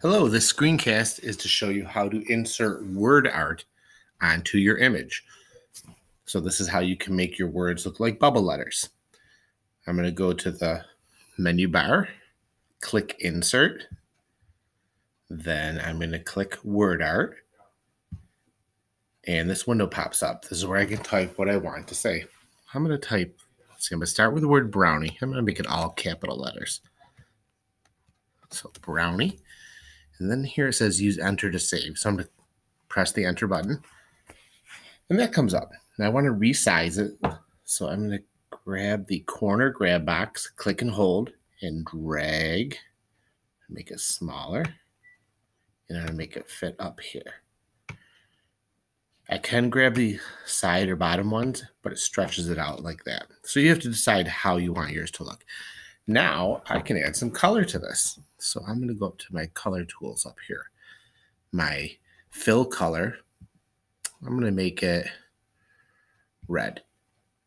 Hello, this screencast is to show you how to insert word art onto your image. So this is how you can make your words look like bubble letters. I'm going to go to the menu bar, click insert, then I'm going to click word art, and this window pops up. This is where I can type what I want to say. I'm going to type, see, I'm going to start with the word brownie. I'm going to make it all capital letters. So brownie. And then here it says use enter to save. So I'm going to press the enter button. And that comes up. Now I want to resize it. So I'm going to grab the corner grab box, click and hold, and drag. Make it smaller. And I'm going to make it fit up here. I can grab the side or bottom ones, but it stretches it out like that. So you have to decide how you want yours to look. Now I oh. can add some color to this. So I'm going to go up to my color tools up here. My fill color, I'm going to make it red.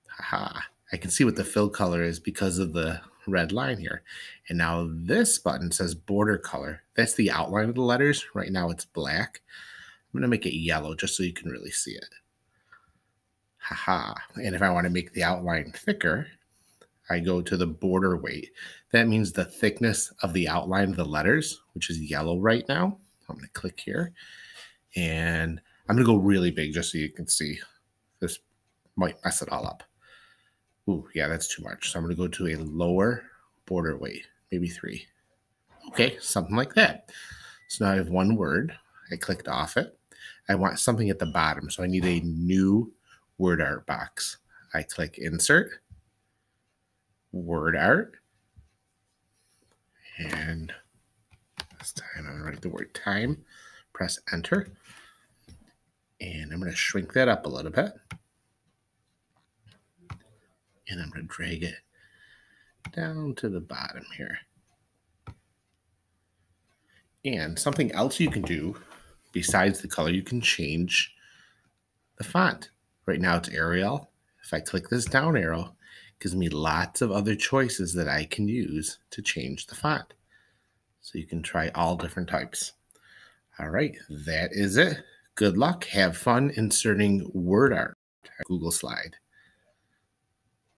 Haha. I can see what the fill color is because of the red line here. And now this button says border color. That's the outline of the letters. Right now it's black. I'm going to make it yellow just so you can really see it. Haha. And if I want to make the outline thicker, I go to the border weight. That means the thickness of the outline of the letters, which is yellow right now. I'm going to click here and I'm going to go really big just so you can see. This might mess it all up. Ooh, yeah, that's too much. So I'm going to go to a lower border weight, maybe three. Okay, something like that. So now I have one word. I clicked off it. I want something at the bottom. So I need a new word art box. I click insert word art. And this time I'm going to write the word time, press enter. And I'm going to shrink that up a little bit. And I'm going to drag it down to the bottom here. And something else you can do besides the color, you can change the font. Right now it's Arial. If I click this down arrow, gives me lots of other choices that I can use to change the font. So you can try all different types. All right, that is it. Good luck. Have fun inserting word art. Google Slide.